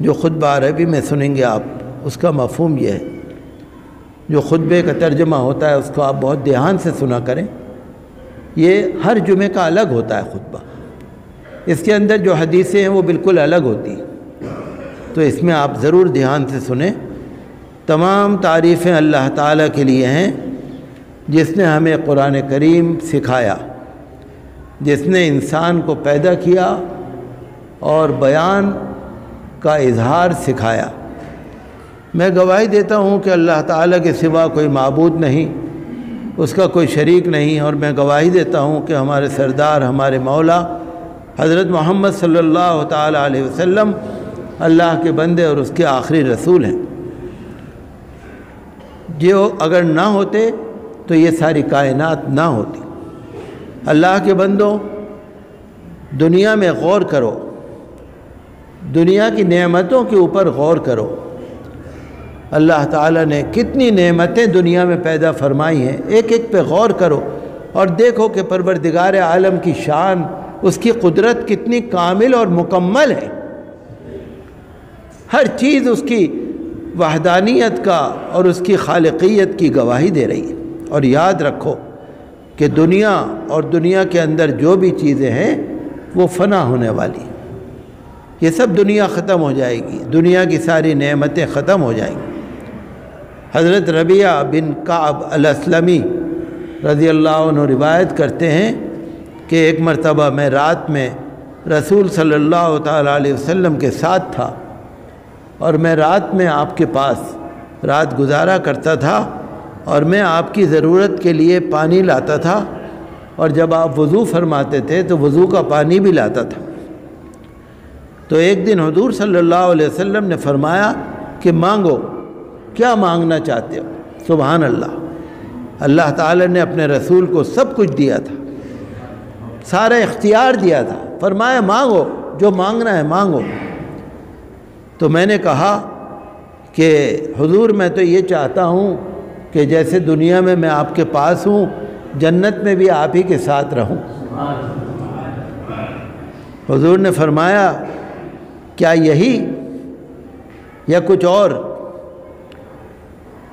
جو خطبہ عربی میں سنیں گے آپ، اس کا مفہوم یہ ہے۔ جو خطبے کا ترجمہ ہوتا ہے، اس کو آپ بہت دھیان سے سنا کریں۔ یہ ہر جمعے کا الگ ہوتا ہے خطبہ۔ اس کے اندر جو حدیثیں ہیں، وہ بالکل الگ ہوتی تو اس میں آپ ضرور دھیان سے سنیں۔ تمام تعریفیں اللہ تعالیٰ کے لیے ہیں، جس نے ہمیں قرآن کریم سکھایا، جس نے انسان کو پیدا کیا اور بیان کا اظہار سکھایا۔ میں گواہی دیتا ہوں کہ اللہ تعالیٰ کے سوا کوئی معبود نہیں، اس کا کوئی شریک نہیں، اور میں گواہی دیتا ہوں کہ ہمارے سردار، ہمارے مولا، حضرت محمد صلی اللہ تعالیٰ علیہ وسلم اللہ کے بندے اور اس کے آخری رسول ہیں۔ جو اگر نہ ہوتے تو یہ ساری کائنات نہ ہوتی۔ اللہ کے بندوں، دنیا میں غور کرو۔ دنیا کی نعمتوں کے اوپر غور کرو۔ اللہ تعالیٰ نے کتنی نعمتیں دنیا میں پیدا فرمائی ہیں، ایک ایک پہ غور کرو اور دیکھو کہ پروردگار عالم کی شان، اس کی قدرت کتنی کامل اور مکمل ہے۔ ہر چیز اس کی وحدانیت کا اور اس کی خالقیت کی گواہی دے رہی ہے۔ اور یاد رکھو کہ دنیا اور دنیا کے اندر جو بھی چیزیں ہیں، وہ فنا ہونے والی۔ یہ سب دنیا ختم ہو جائے گی۔ دنیا کی ساری نعمتیں ختم ہو جائیں گی۔ حضرت ربیہ بن کعب الاسلمی رضی اللہ عنہ روایت کرتے ہیں کہ ایک مرتبہ میں رات میں رسول صلی اللہ تعالیٰ علیہ وسلم کے ساتھ تھا اور میں رات میں آپ کے پاس رات گزارا کرتا تھا اور میں آپ کی ضرورت کے لیے پانی لاتا تھا اور جب آپ وضو فرماتے تھے تو وضو کا پانی بھی لاتا تھا۔ تو ایک دن حضور صلی اللہ علیہ وسلم نے فرمایا کہ مانگو، کیا مانگنا چاہتے ہو؟ سبحان اللہ۔ اللہ تعالیٰ نے اپنے رسول کو سب کچھ دیا تھا، سارا اختیار دیا تھا۔ فرمایا، مانگو، جو مانگنا ہے مانگو۔ تو میں نے کہا کہ حضور، میں تو یہ چاہتا ہوں کہ جیسے دنیا میں میں آپ کے پاس ہوں، جنت میں بھی آپ ہی کے ساتھ رہوں۔ حضور نے فرمایا کیا یہی یا کچھ اور؟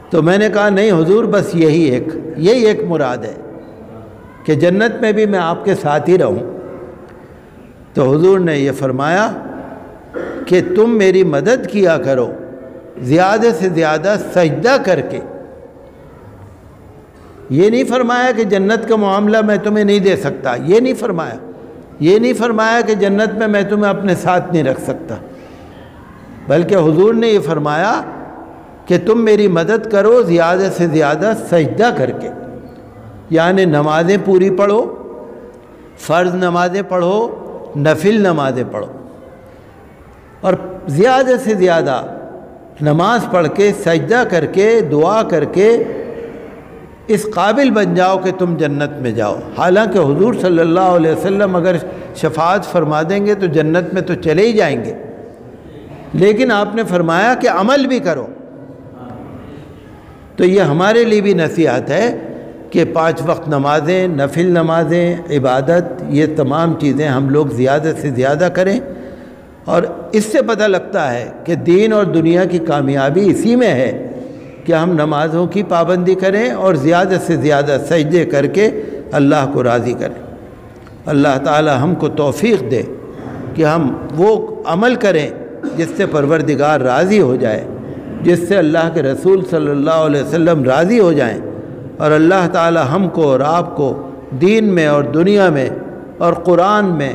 تو میں نے کہا، نہیں حضور، بس یہی ایک یہی ایک مراد ہے کہ جنت میں بھی میں آپ کے ساتھ ہی رہوں۔ تو حضور نے یہ فرمایا کہ تم میری مدد کیا کرو، زیادہ سے زیادہ سجدہ کر کے۔ یہ نہیں فرمایا کہ جنت کا معاملہ میں تمہیں نہیں دے سکتا، یہ نہیں فرمایا۔ یہ نہیں فرمایا کہ جنت میں میں تمہیں اپنے ساتھ نہیں رکھ سکتا۔ بلکہ حضور نے یہ فرمایا کہ تم میری مدد کرو زیادہ سے زیادہ سجدہ کر کے۔ یعنی نمازیں پوری پڑھو، فرض نمازیں پڑھو، نفل نمازیں پڑھو۔ اور زیادہ سے زیادہ نماز پڑھ کے، سجدہ کر کے، دعا کر کے اس قابل بن جاؤ کہ تم جنت میں جاؤ۔ حالانکہ حضور صلی اللہ علیہ وسلم اگر شفاعت فرما دیں گے تو جنت میں تو چلے ہی جائیں گے۔ لیکن آپ نے فرمایا کہ عمل بھی کرو۔ تو یہ ہمارے لیے بھی نصیحت ہے کہ پانچ وقت نمازیں، نفل نمازیں، عبادت، یہ تمام چیزیں ہم لوگ زیادہ سے زیادہ کریں۔ اور اس سے پتہ لگتا ہے کہ دین اور دنیا کی کامیابی اسی میں ہے۔ کہ ہم نمازوں کی پابندی کریں اور زیادہ سے زیادہ سجدے کر کے اللہ کو راضی کریں۔ اللہ تعالی ہم کو توفیق دے کہ ہم وہ عمل کریں جس سے پروردگار راضی ہو جائے، جس سے اللہ کے رسول صلی اللہ علیہ وسلم راضی ہو جائیں۔ اور اللہ تعالی ہم کو اور آپ کو دین میں اور دنیا میں اور قرآن میں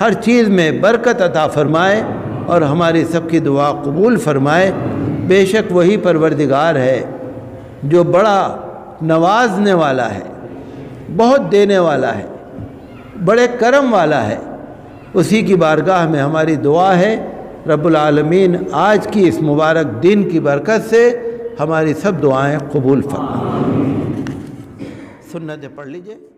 ہر چیز میں برکت عطا فرمائے اور ہماری سب کی دعا قبول فرمائے۔ بے شک وہی پروردگار ہے جو بڑا نوازنے والا ہے، بہت دینے والا ہے، بڑے کرم والا ہے۔ اسی کی بارگاہ میں ہماری دعا ہے، رب العالمین، آج کی اس مبارک دن کی برکت سے ہماری سب دعائیں قبول فرمائیں سنتیں پڑھ لیجیے۔